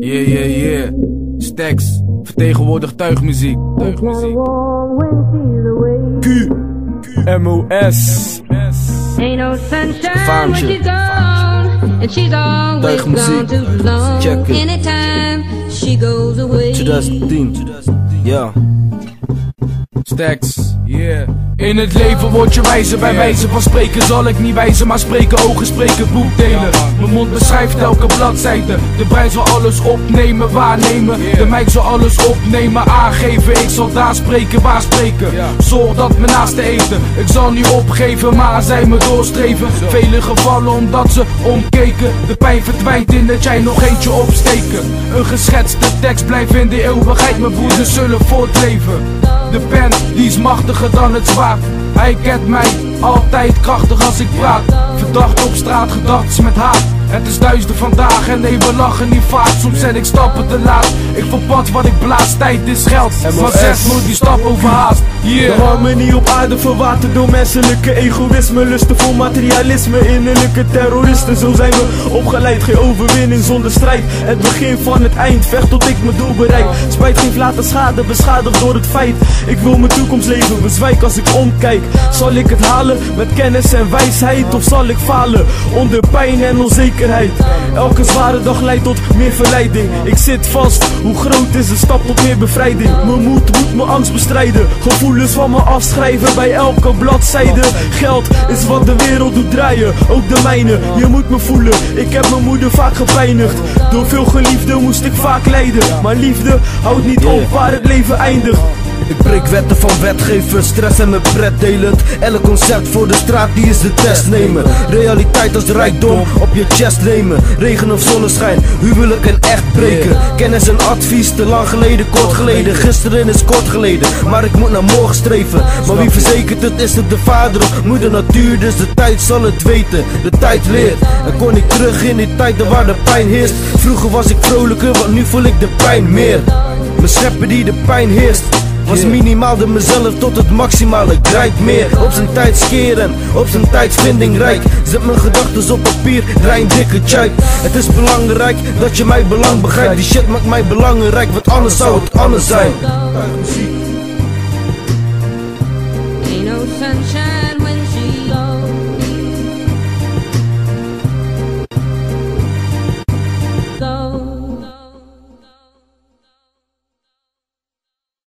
Yeah, yeah, yeah. Stacks, vertegenwoordig tuigmuziek. Tuigmuziek. Q, M-O-S. Ain't no sunshine when she's gone, and she's always Tuigmuziek. gone too long. Check it. Anytime she goes away. 2010. Ja. Stacks, yeah. In het leven word je wijzer, bij wijze van spreken zal ik niet wijzen, maar spreken, ogen spreken, boek delen. Mijn mond beschrijft elke bladzijde. De brein zal alles opnemen, waarnemen. De mic zal alles opnemen, aangeven. Ik zal daar spreken, waar spreken. Zorg dat mijn naasten eten. Ik zal niet opgeven, maar zij me doorstreven. Vele gevallen omdat ze omkeken. De pijn verdwijnt in dat jij nog eentje opsteken. Een geschetste tekst blijft in de eeuwigheid. Mijn broeders zullen voortleven. De pen, die is machtiger dan het Hij kent mij, altijd krachtig als ik praat. Verdacht op straat, gedachten met haat. Het is duister vandaag en nee, we lachen niet vaak. Soms zet ik stappen te laat. Ik verpad wat ik blaas, tijd is geld. Maar zes moet die stap overhaast. De Yeah. harmonie op aarde verwaterd door menselijke egoïsme Lusten voor materialisme, innerlijke terroristen Zo zijn we opgeleid, geen overwinning zonder strijd Het begin van het eind, vecht tot ik mijn doel bereik Spijt geeft later schade, beschadigd door het feit Ik wil mijn toekomst leven, bezwijk als ik omkijk Zal ik het halen met kennis en wijsheid Of zal ik falen onder pijn en onzekerheid Elke zware dag leidt tot meer verleiding. Ik zit vast, hoe groot is de stap tot meer bevrijding? Mijn moed moet mijn angst bestrijden. Gevoelens van me afschrijven bij elke bladzijde. Geld is wat de wereld doet draaien, ook de mijne. Je moet me voelen, ik heb mijn moeder vaak gepijnigd. Door veel geliefde moest ik vaak lijden. Maar liefde houdt niet op waar het leven eindigt Ik breek wetten van wetgevers, stress en mijn pret delend. Elk concept voor de straat, die is de test nemen. Realiteit als rijkdom op je chest nemen. Regen of zonneschijn, huwelijk en echt breken. Kennis en advies, te lang geleden, kort geleden. Gisteren is kort geleden, maar ik moet naar morgen streven. Maar wie verzekert het, is het de vader of moeder natuur. Dus de tijd zal het weten, de tijd leert. En kon ik terug in die tijd waar de pijn heerst. Vroeger was ik vrolijker, want nu voel ik de pijn meer. Mijn schepper die de pijn heerst. Was minimaal de mezelf tot het maximale. Ik draait meer op zijn tijd scheren, op zijn tijd vindingrijk. Zet mijn gedachten op papier, draai een dikke chai. Het is belangrijk dat je mij belang begrijpt. Die shit maakt mij belangrijk, want anders zou het anders zijn. Ain't no sunshine